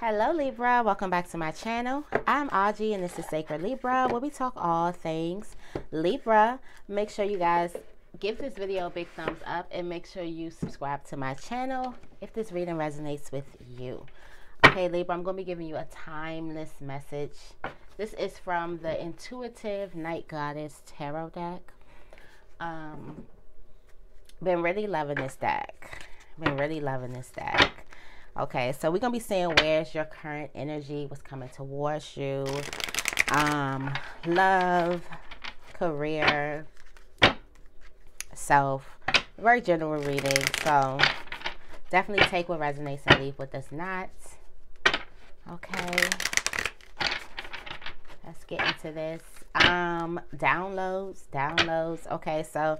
Hello Libra, welcome back to my channel. I'm Auji and this is Sacred Libra where we talk all things Libra. Make sure you guys give this video a big thumbs up and make sure you subscribe to my channel if this reading resonates with you. Okay Libra, I'm going to be giving you a timeless message. This is from the Intuitive Night Goddess Tarot deck. Um, been really loving this deck. Been really loving this deck. Okay, so we're gonna be seeing where's your current energy, what's coming towards you, um, love, career, self. Very general reading, so definitely take what resonates and leave what does not. Okay, let's get into this. Um, downloads, downloads. Okay, so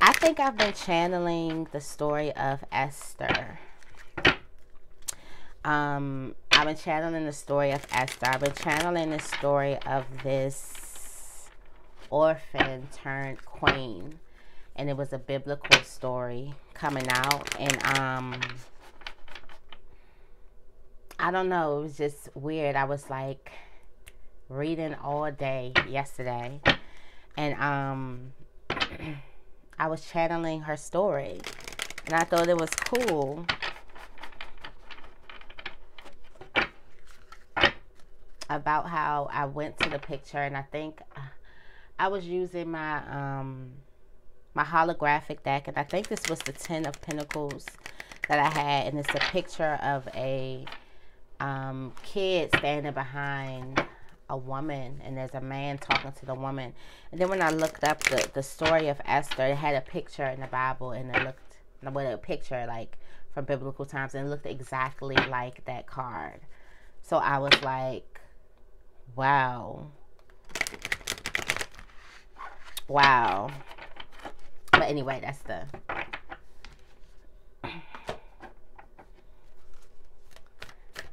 I think I've been channeling the story of Esther. Um, I've been channeling the story of Esther. I've been channeling the story of this orphan turned queen. And it was a biblical story coming out. And um I don't know, it was just weird. I was like reading all day yesterday. And um I was channeling her story. And I thought it was cool about how I went to the picture and I think uh, I was using my um my holographic deck and I think this was the 10 of pentacles that I had and it's a picture of a um, kid standing behind a woman and there's a man talking to the woman. And then when I looked up the, the story of Esther it had a picture in the Bible and it looked with a picture like from biblical times and it looked exactly like that card. So I was like Wow. Wow. But anyway, that's the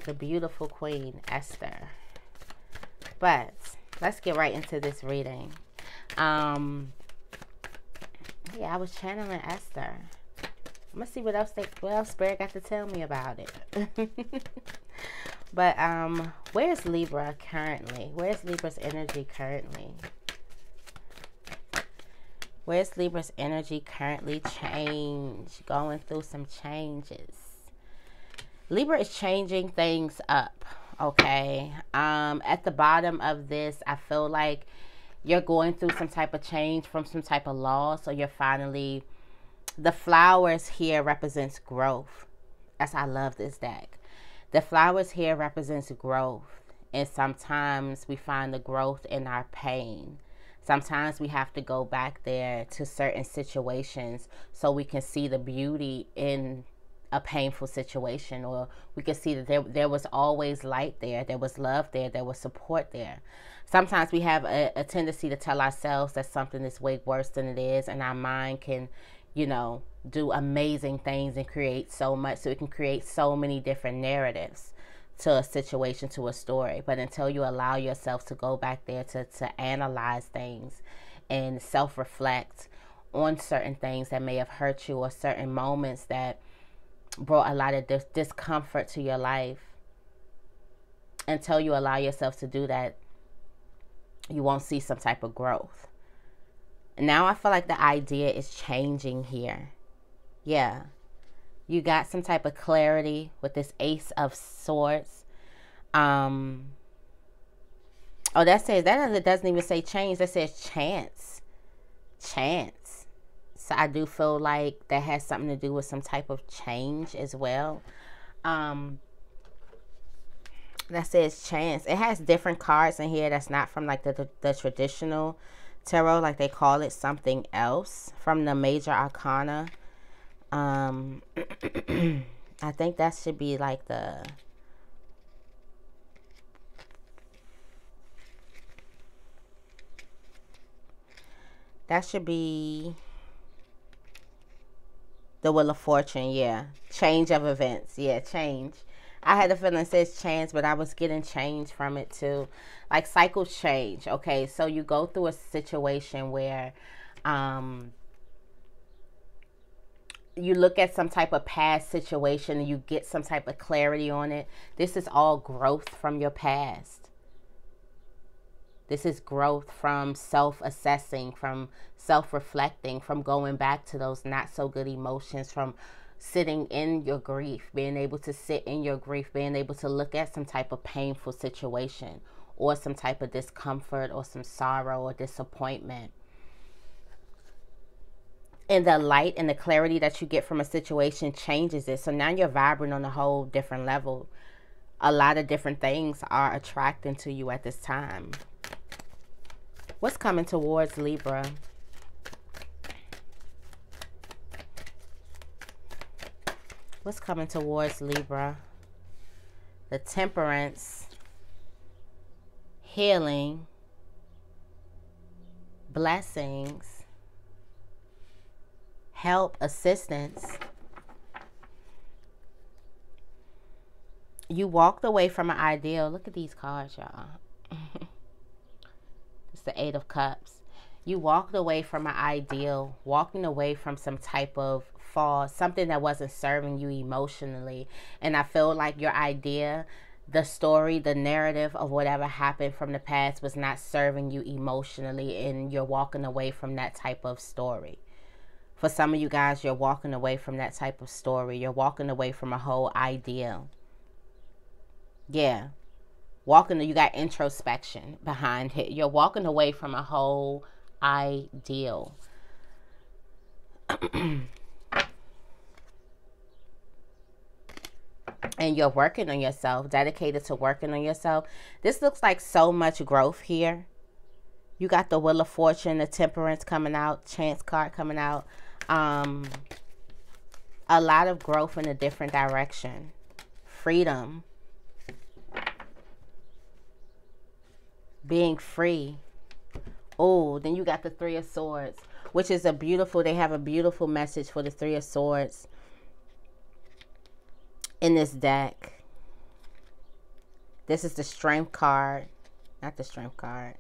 the beautiful queen Esther. But let's get right into this reading. Um yeah, I was channeling Esther. I'm gonna see what else they what else Spirit got to tell me about it. But um, where's Libra currently? Where's Libra's energy currently? Where's Libra's energy currently change? Going through some changes. Libra is changing things up. Okay. Um, at the bottom of this, I feel like you're going through some type of change from some type of loss. So you're finally the flowers here represents growth. That's I love this deck. The flowers here represents growth. And sometimes we find the growth in our pain. Sometimes we have to go back there to certain situations so we can see the beauty in a painful situation or we can see that there, there was always light there there was love there there was support there sometimes we have a, a tendency to tell ourselves that something is way worse than it is and our mind can you know do amazing things and create so much so it can create so many different narratives to a situation to a story. But until you allow yourself to go back there to, to analyze things and self-reflect on certain things that may have hurt you or certain moments that brought a lot of dis- discomfort to your life until you allow yourself to do that you won't see some type of growth now i feel like the idea is changing here yeah. You got some type of clarity with this Ace of Swords. Um, oh, that says, that doesn't even say change. That says chance. Chance. So I do feel like that has something to do with some type of change as well. Um, that says chance. It has different cards in here that's not from like the, the, the traditional tarot, like they call it something else from the major arcana. Um, I think that should be like the that should be the Wheel of Fortune, yeah. Change of events, yeah, change. I had a feeling it says change, but I was getting change from it too. Like cycles change. Okay, so you go through a situation where um you look at some type of past situation and you get some type of clarity on it. This is all growth from your past. This is growth from self assessing, from self reflecting, from going back to those not so good emotions, from sitting in your grief, being able to sit in your grief, being able to look at some type of painful situation or some type of discomfort or some sorrow or disappointment and the light and the clarity that you get from a situation changes it. So now you're vibrant on a whole different level. A lot of different things are attracting to you at this time. What's coming towards Libra? What's coming towards Libra? The temperance, healing, blessings, help, assistance. You walked away from an ideal. Look at these cards, y'all. it's the Eight of Cups. You walked away from an ideal, walking away from some type of fall, something that wasn't serving you emotionally. And I feel like your idea, the story, the narrative of whatever happened from the past was not serving you emotionally, and you're walking away from that type of story for some of you guys, you're walking away from that type of story. You're walking away from a whole idea. Yeah. Walking, you got introspection behind it. You're walking away from a whole ideal. and you're working on yourself, dedicated to working on yourself. This looks like so much growth here. You got the Wheel of Fortune, the Temperance coming out, Chance card coming out um, a lot of growth in a different direction, freedom, being free. Oh, then you got the Three of Swords, which is a beautiful, they have a beautiful message for the Three of Swords in this deck. This is the Strength card, not the Strength card.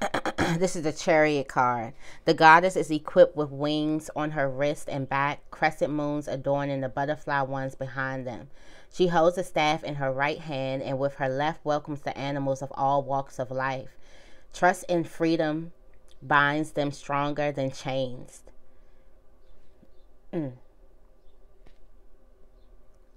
this is the chariot card. The goddess is equipped with wings on her wrist and back, crescent moons adorning the butterfly ones behind them. She holds a staff in her right hand and with her left welcomes the animals of all walks of life. Trust in freedom binds them stronger than chains. Mm.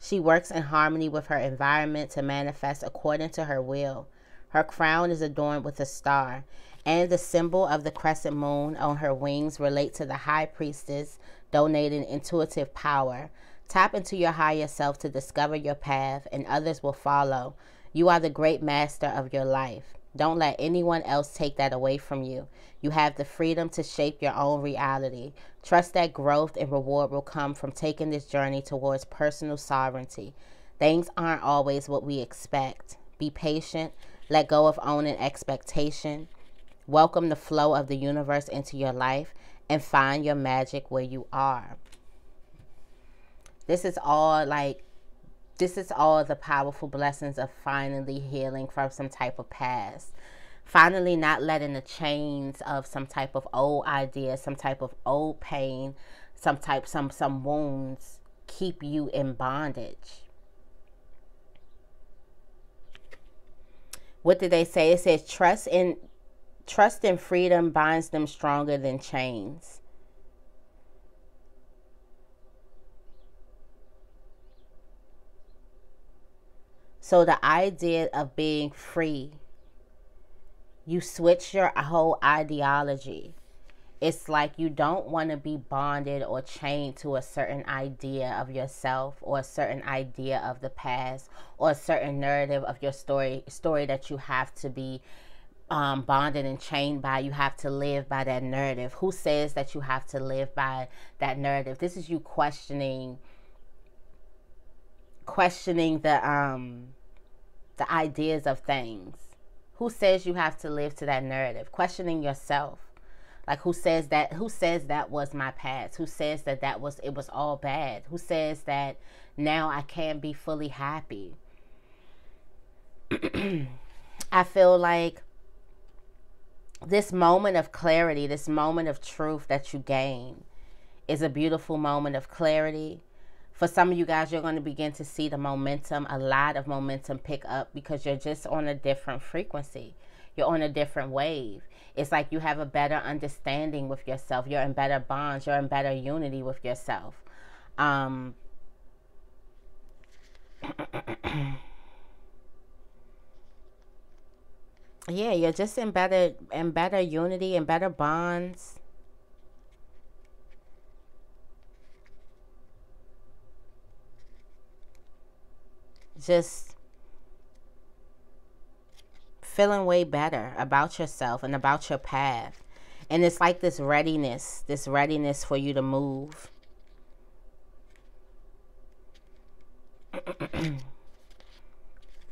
She works in harmony with her environment to manifest according to her will. Her crown is adorned with a star and the symbol of the crescent moon on her wings relate to the high priestess donating intuitive power. Tap into your higher self to discover your path, and others will follow. You are the great master of your life. Don't let anyone else take that away from you. You have the freedom to shape your own reality. Trust that growth and reward will come from taking this journey towards personal sovereignty. Things aren't always what we expect. Be patient. Let go of owning expectation. Welcome the flow of the universe into your life and find your magic where you are. This is all like, this is all the powerful blessings of finally healing from some type of past. Finally, not letting the chains of some type of old idea, some type of old pain, some type, some, some wounds keep you in bondage. What did they say? It says trust in Trust in freedom binds them stronger than chains. So the idea of being free, you switch your whole ideology. It's like you don't want to be bonded or chained to a certain idea of yourself or a certain idea of the past or a certain narrative of your story story that you have to be um, bonded and chained by. You have to live by that narrative. Who says that you have to live by that narrative? This is you questioning, questioning the um, the ideas of things. Who says you have to live to that narrative? Questioning yourself. Like who says that? Who says that was my past? Who says that that was it was all bad? Who says that now I can't be fully happy? I feel like this moment of clarity, this moment of truth that you gain, is a beautiful moment of clarity. For some of you guys, you're going to begin to see the momentum, a lot of momentum pick up because you're just on a different frequency. You're on a different wave. It's like you have a better understanding with yourself. You're in better bonds. You're in better unity with yourself. Um, yeah, you're just in better in better unity and better bonds. Just feeling way better about yourself and about your path. And it's like this readiness, this readiness for you to move.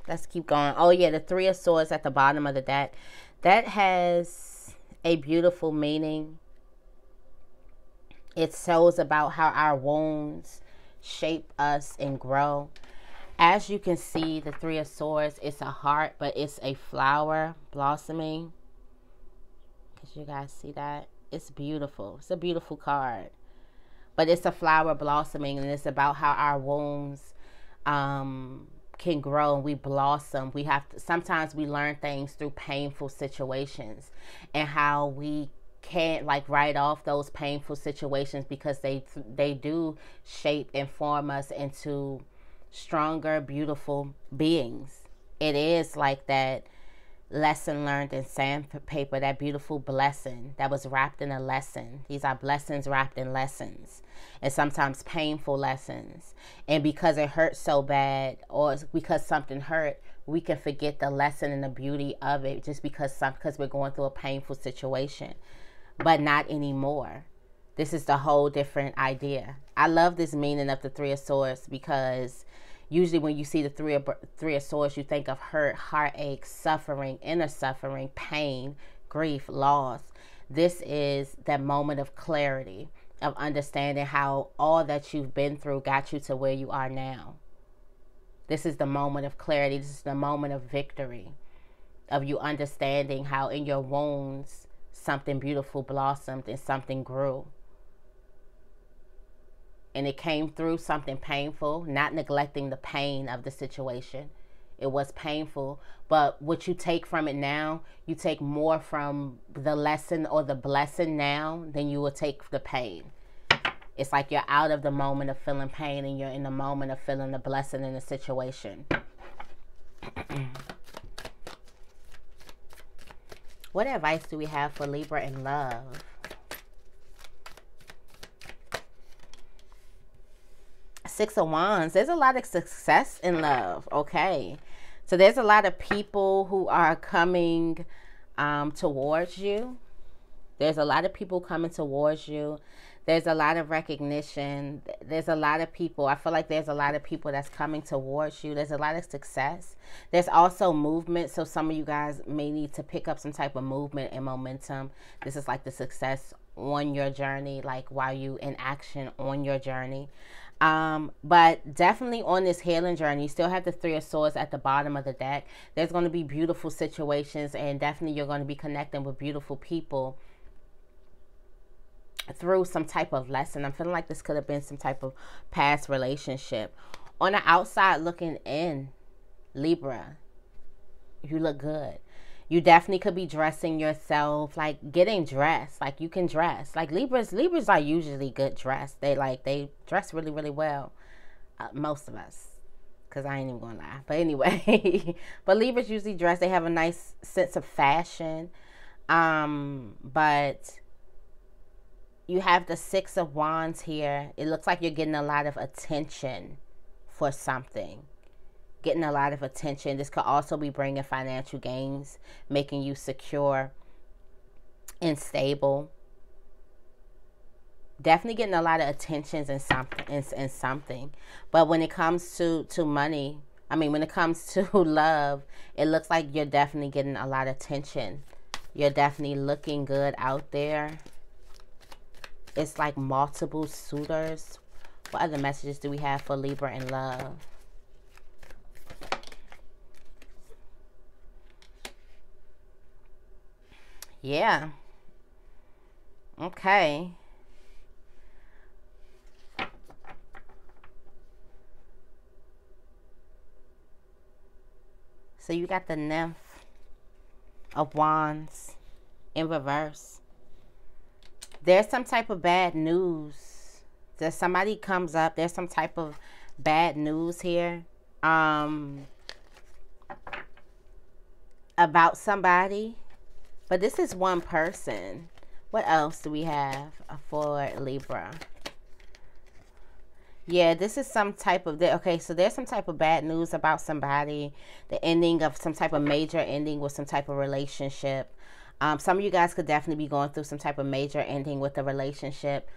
Let's keep going. Oh, yeah, the Three of Swords at the bottom of the deck. That has a beautiful meaning. It shows about how our wounds shape us and grow. As you can see, the Three of Swords, it's a heart, but it's a flower blossoming. Because you guys see that? It's beautiful. It's a beautiful card. But it's a flower blossoming, and it's about how our wounds um, can grow and we blossom. We have to, sometimes we learn things through painful situations and how we can't like write off those painful situations because they they do shape and form us into stronger, beautiful beings. It is like that lesson learned in sandpaper, that beautiful blessing that was wrapped in a lesson. These are blessings wrapped in lessons, and sometimes painful lessons. And because it hurts so bad, or because something hurt, we can forget the lesson and the beauty of it just because some because we're going through a painful situation, but not anymore. This is the whole different idea. I love this meaning of the Three of Swords because usually when you see the three of three of swords you think of hurt heartache suffering inner suffering pain grief loss. This is that moment of clarity of understanding how all that you've been through got you to where you are now. This is the moment of clarity. This is the moment of victory of you understanding how in your wounds something beautiful blossomed and something grew and it came through something painful, not neglecting the pain of the situation. It was painful, but what you take from it now, you take more from the lesson or the blessing now than you will take the pain. It's like you're out of the moment of feeling pain and you're in the moment of feeling the blessing in the situation. what advice do we have for Libra in love? Six of Wands, there's a lot of success in love. Okay. So there's a lot of people who are coming um, towards you. There's a lot of people coming towards you. There's a lot of recognition. There's a lot of people. I feel like there's a lot of people that's coming towards you. There's a lot of success. There's also movement. So some of you guys may need to pick up some type of movement and momentum. This is like the success on your journey, like while you in action on your journey. Um, but definitely on this healing journey, you still have the Three of Swords at the bottom of the deck. There's going to be beautiful situations, and definitely you're going to be connecting with beautiful people through some type of lesson. I'm feeling like this could have been some type of past relationship. On the outside looking in, Libra, you look good you definitely could be dressing yourself like getting dressed like you can dress. Like libras libras are usually good dressed they like they dress really really well uh, most of us because i ain't even gonna lie. But anyway but libras usually dress. They have a nice sense of fashion. Um but you have the six of wands here. It looks like you're getting a lot of attention for something getting a lot of attention. This could also be bringing financial gains, making you secure and stable. Definitely getting a lot of attentions and something and, something. But when it comes to to money, I mean, when it comes to love, it looks like you're definitely getting a lot of attention. You're definitely looking good out there. It's like multiple suitors. What other messages do we have for Libra and love? Yeah. Okay. So you got the nymph of wands in reverse. There's some type of bad news. That somebody comes up. There's some type of bad news here. Um, about somebody. But this is one person. What else do we have for Libra? Yeah, this is some type of okay. So there's some type of bad news about somebody, the ending of some type of major ending with some type of relationship. Um, some of you guys could definitely be going through some type of major ending with a relationship.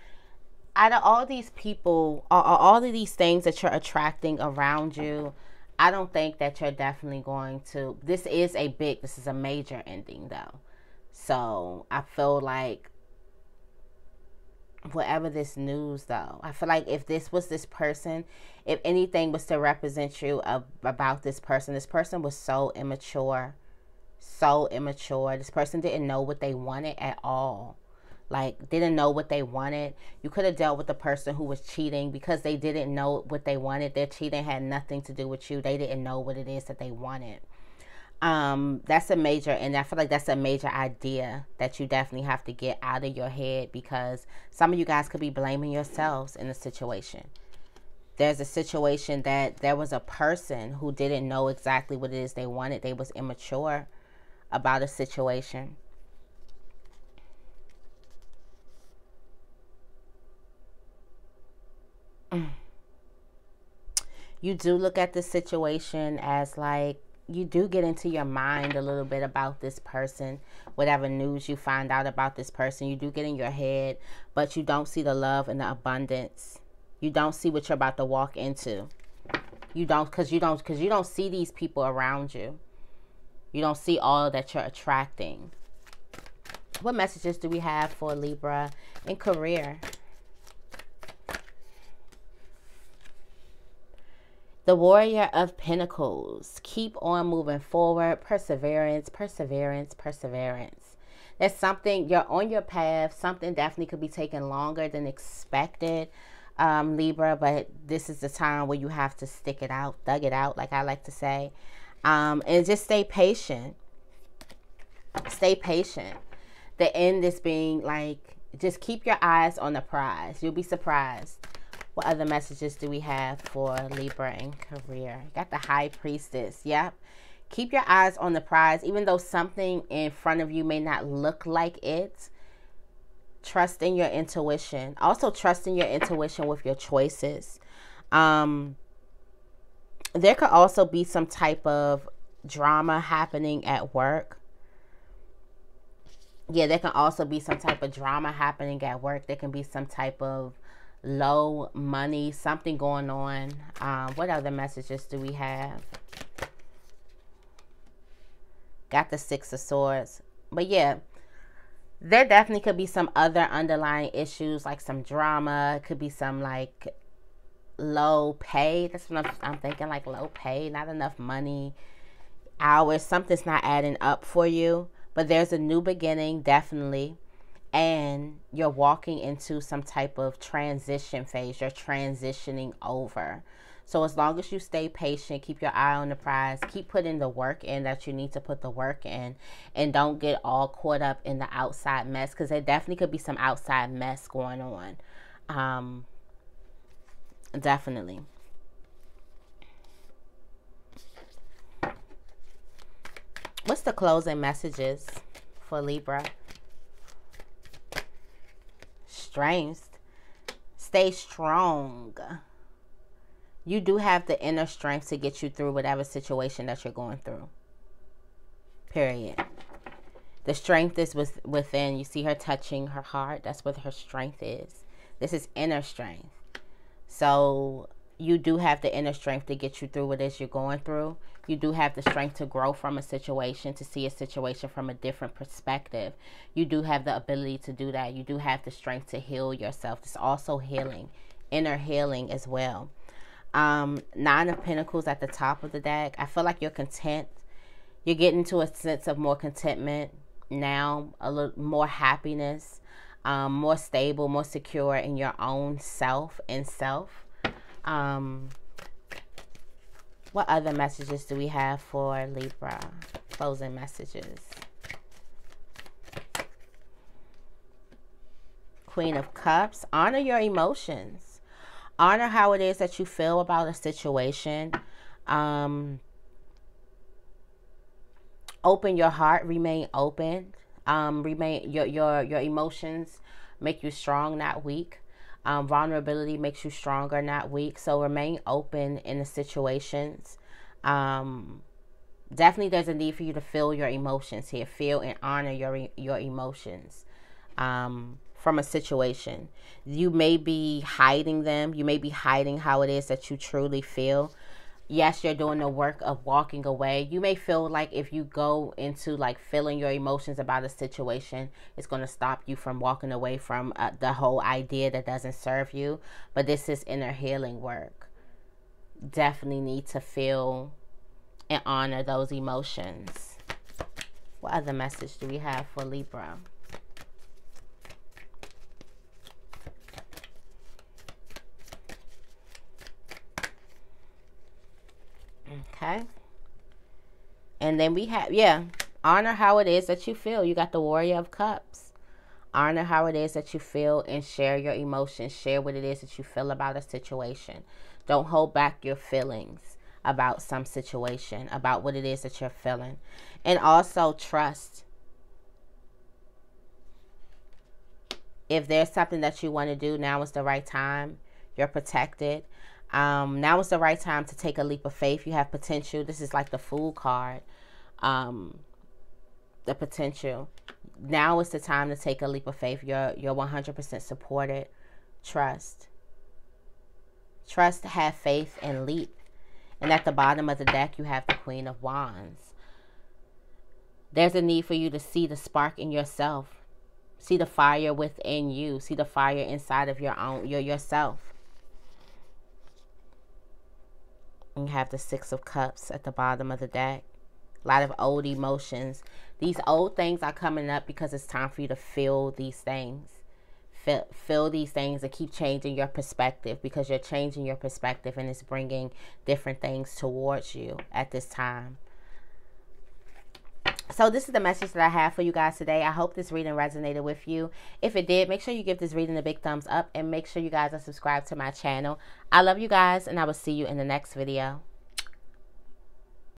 Out of all these people, all, all of these things that you're attracting around you, I don't think that you're definitely going to. This is a big. This is a major ending though. So I feel like whatever this news though i feel like if this was this person if anything was to represent you of, about this person this person was so immature so immature. This person didn't know what they wanted at all. Like didn't know what they wanted. You could have dealt with the person who was cheating. Because they didn't know what they wanted their cheating had nothing to do with you. They didn't know what it is that they wanted um that's a major and i feel like that's a major idea that you definitely have to get out of your head because some of you guys could be blaming yourselves in the situation. There's a situation that there was a person who didn't know exactly what it is they wanted. They was immature about a situation. You do look at the situation as like you do get into your mind a little bit about this person whatever news you find out about this person you do get in your head but you don't see the love and the abundance. You don't see what you're about to walk into. You don't because you don't because you don't see these people around you. You don't see all that you're attracting. What messages do we have for libra in career The warrior of pentacles. Keep on moving forward. Perseverance, perseverance, perseverance. There's something, you're on your path. Something definitely could be taking longer than expected, um, Libra, but this is the time where you have to stick it out, thug it out, like I like to say. Um, and just stay patient. Stay patient. The end is being like, just keep your eyes on the prize. You'll be surprised what other messages do we have for Libra and career? Got the High Priestess. Yep. Keep your eyes on the prize, even though something in front of you may not look like it. Trust in your intuition. Also, trust in your intuition with your choices. Um, there could also be some type of drama happening at work. Yeah, there can also be some type of drama happening at work. There can be some type of low money, something going on. Um, what other messages do we have? Got the Six of Swords. But yeah, there definitely could be some other underlying issues, like some drama. It could be some like low pay. That's what I'm, I'm thinking, like low pay, not enough money, hours. Something's not adding up for you. But there's a new beginning, definitely and you're walking into some type of transition phase. You're transitioning over. So as long as you stay patient, keep your eye on the prize, keep putting the work in that you need to put the work in, and don't get all caught up in the outside mess because there definitely could be some outside mess going on. Um, definitely. What's the closing messages for Libra? Strength. Stay strong. You do have the inner strength to get you through whatever situation that you're going through. Period. The strength is with, within. You see her touching her heart. That's what her strength is. This is inner strength. So you do have the inner strength to get you through what it is you're going through you do have the strength to grow from a situation, to see a situation from a different perspective. You do have the ability to do that. You do have the strength to heal yourself. It's also healing, inner healing as well. Um, Nine of Pentacles at the top of the deck. I feel like you're content. You're getting to a sense of more contentment now, a little more happiness, um, more stable, more secure in your own self and self. Um, What other messages do we have for Libra? Closing messages. Queen of Cups. Honor your emotions. Honor how it is that you feel about a situation. Um, open your heart. Remain open. Um, remain your your your emotions make you strong, not weak. Um, vulnerability makes you stronger, not weak. So remain open in the situations. Um, definitely, there's a need for you to feel your emotions here. Feel and honor your your emotions um, from a situation. You may be hiding them. You may be hiding how it is that you truly feel yes, you're doing the work of walking away. You may feel like if you go into like feeling your emotions about a situation, it's going to stop you from walking away from uh, the whole idea that doesn't serve you. But this is inner healing work. Definitely need to feel and honor those emotions. What other message do we have for Libra? Okay. And then we have, yeah, honor how it is that you feel. You got the Warrior of Cups. Honor how it is that you feel and share your emotions. Share what it is that you feel about a situation. Don't hold back your feelings about some situation, about what it is that you're feeling. And also trust. If there's something that you want to do, now is the right time. You're protected. Um, now is the right time to take a leap of faith. You have potential. This is like the fool card. Um, the potential. Now is the time to take a leap of faith. You're you're 100% supported. Trust. Trust, have faith, and leap. And at the bottom of the deck, you have the Queen of Wands. There's a need for you to see the spark in yourself. See the fire within you. See the fire inside of your own your yourself You have the Six of Cups at the bottom of the deck. A lot of old emotions. These old things are coming up because it's time for you to feel these things. Feel, feel these things and keep changing your perspective because you're changing your perspective and it's bringing different things towards you at this time so this is the message that I have for you guys today. I hope this reading resonated with you. If it did, make sure you give this reading a big thumbs up and make sure you guys are subscribed to my channel. I love you guys and I will see you in the next video.